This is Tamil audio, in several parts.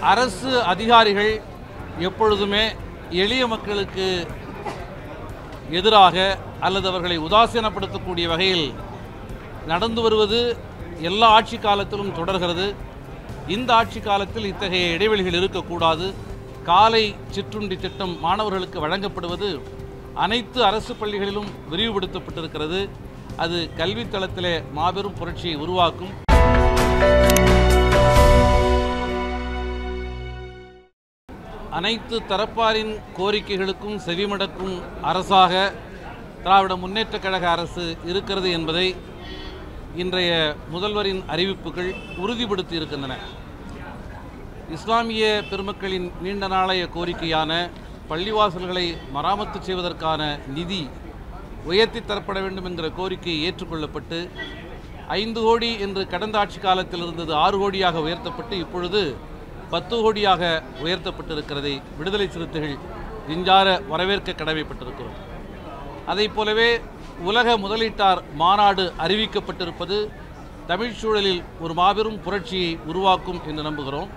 அரசு அதிகாரிகள் எப்பொழுதுமே எளிய மக்களுக்கு எதிராக அல்லது அவர்களை உதாசீனப்படுத்தக்கூடிய வகையில் நடந்து வருவது எல்லா ஆட்சி காலத்திலும் தொடர்கிறது. இந்த ஆட்சி காலத்தில் இத்தகைய இடைவெளிகள் இருக்கக்கூடாது. காலை சிற்றுண்டி திட்டம் மாணவர்களுக்கு வழங்கப்படுவது அனைத்து அரசு பள்ளிகளிலும் விரிவுபடுத்தப்பட்டிருக்கிறது. அது கல்வித்தளத்திலே மாபெரும் புரட்சியை உருவாக்கும். அனைத்து தரப்பாரின் கோரிக்கைகளுக்கும் செவிமடக்கும் அரசாக திராவிட முன்னேற்றக் கழக அரசு இருக்கிறது என்பதை இன்றைய முதல்வரின் அறிவிப்புகள் உறுதிப்படுத்தி இருக்கின்றன. இஸ்லாமிய பெருமக்களின் நீண்ட நாளைய கோரிக்கையான பள்ளிவாசல்களை மராமத்து செய்வதற்கான நிதி உயர்த்தி தரப்பட வேண்டும் என்கிற கோரிக்கை ஏற்றுக்கொள்ளப்பட்டு ஐந்து கோடி என்று கடந்த ஆட்சி காலத்தில் இருந்தது ஆறு கோடியாக உயர்த்தப்பட்டு இப்பொழுது பத்து கோடியாக உயர்த்தப்பட்டிருக்கிறதை விடுதலை சிறுத்தைகள் இஞ்சார வரவேற்க கடமைப்பட்டிருக்கிறோம். அதைப் போலவே உலக முதலீட்டார் மாநாடு அறிவிக்கப்பட்டிருப்பது தமிழ் சூழலில் ஒரு மாபெரும் புரட்சியை உருவாக்கும் என்று நம்புகிறோம்.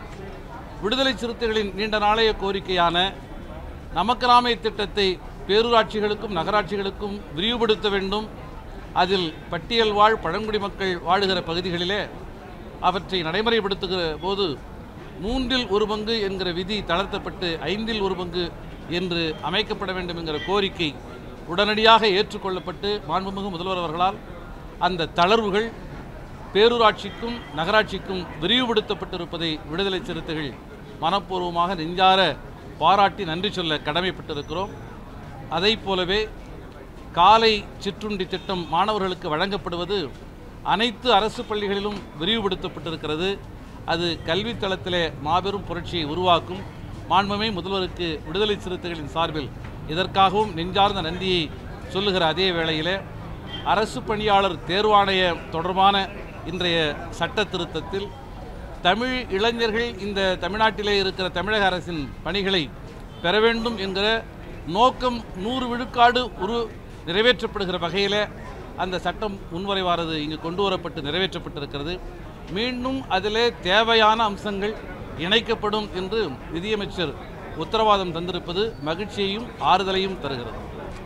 விடுதலை சிறுத்தைகளின் நீண்ட நாளைய கோரிக்கையான நமக்கராமை திட்டத்தை பேரூராட்சிகளுக்கும் நகராட்சிகளுக்கும் விரிவுபடுத்த வேண்டும். அதில் பட்டியல் வாழ் பழங்குடி மக்கள் வாழுகிற பகுதிகளிலே அவற்றை நடைமுறைப்படுத்துகிற போது மூன்றில் ஒரு பங்கு என்கிற விதி தளர்த்தப்பட்டு ஐந்தில் ஒரு பங்கு என்று அமைக்கப்பட வேண்டும் என்கிற கோரிக்கை உடனடியாக ஏற்றுக்கொள்ளப்பட்டு மாண்புமிகு முதல்வர் அவர்களால் அந்த தளர்வுகள் பேரூராட்சிக்கும் நகராட்சிக்கும் விரிவுபடுத்தப்பட்டிருப்பதை விடுதலை சிறுத்தைகள் மனப்பூர்வமாக நெஞ்சார பாராட்டி நன்றி சொல்ல கடமைப்பட்டிருக்கிறோம். அதை போலவே காலை சிற்றுண்டி திட்டம் மாணவர்களுக்கு வழங்கப்படுவது அனைத்து அரசு பள்ளிகளிலும் விரிவுபடுத்தப்பட்டிருக்கிறது. அது கல்வித்தளத்திலே மாபெரும் புரட்சியை உருவாக்கும். மாண்புமை முதல்வருக்கு விடுதலை சிறுத்தைகளின் சார்பில் இதற்காகவும் நெஞ்சார்ந்த நன்றியை சொல்லுகிற அதே வேளையிலே அரசு பணியாளர் தேர்வாணைய தொடர்பான இன்றைய சட்ட திருத்தத்தில் தமிழ் இளைஞர்கள் இந்த தமிழ்நாட்டிலே இருக்கிற தமிழக அரசின் பணிகளை பெற வேண்டும் என்கிற நோக்கம் நூறு விழுக்காடு உரு நிறைவேற்றப்படுகிற வகையில் அந்த சட்டம் முன்வரைவாரது இங்கு கொண்டு வரப்பட்டு நிறைவேற்றப்பட்டிருக்கிறது. மீண்டும் அதிலே தேவையான அம்சங்கள் இணைக்கப்படும் என்று நிதியமைச்சர் உத்தரவாதம் தந்திருப்பது மகிழ்ச்சியையும் ஆறுதலையும் தருகிறது.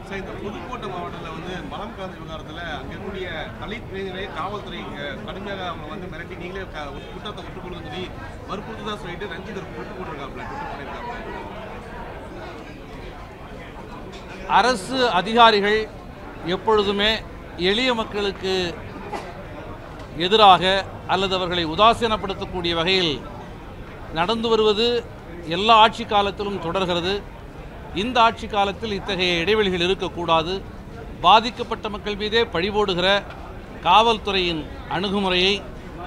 சார் இந்த புதுக்கோட்டை மாவட்டத்தில் வந்து மலம் கலந்த விவகாரத்தில் அங்கே இருக்கக்கூடிய தலித் இளைஞரை காவல்துறை கடுமையாக அவங்க வந்து மிரட்டி நீங்களே குற்றத்தை விட்டுக் கொடுங்க சொல்லி வற்புறுத்துதான் சொல்லிட்டு ரஞ்சித் ஒரு விட்டு போட்டிருக்காப்ல ட்விட்டர் பண்ணியிருக்காப்ல அரசு அதிகாரிகள் எப்பொழுதுமே எளிய மக்களுக்கு எதிராக அல்லது அவர்களை உதாசீனப்படுத்தக்கூடிய வகையில் நடந்து வருவது எல்லா ஆட்சி காலத்திலும் தொடர்கிறது. இந்த ஆட்சி காலத்தில் இத்தகைய இடைவெளிகள் இருக்கக்கூடாது. பாதிக்கப்பட்ட மக்கள் மீதே பழிபோடுகிற காவல்துறையின் அணுகுமுறையை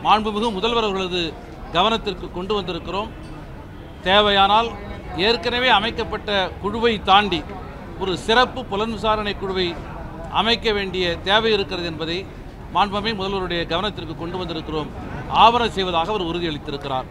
மாண்புமிகு முதல்வர் அவர்களது கவனத்திற்கு கொண்டு வந்திருக்கிறோம். தேவையானால் ஏற்கனவே அமைக்கப்பட்ட குழுவை தாண்டி ஒரு சிறப்பு புலன் விசாரணை குழுவை அமைக்க வேண்டிய தேவை இருக்கிறது என்பதை மாண்பமை முதல்வருடைய கவனத்திற்கு கொண்டு வந்திருக்கிறோம். ஆவரணம் செய்வதாக அவர் உறுதியளித்திருக்கிறார்.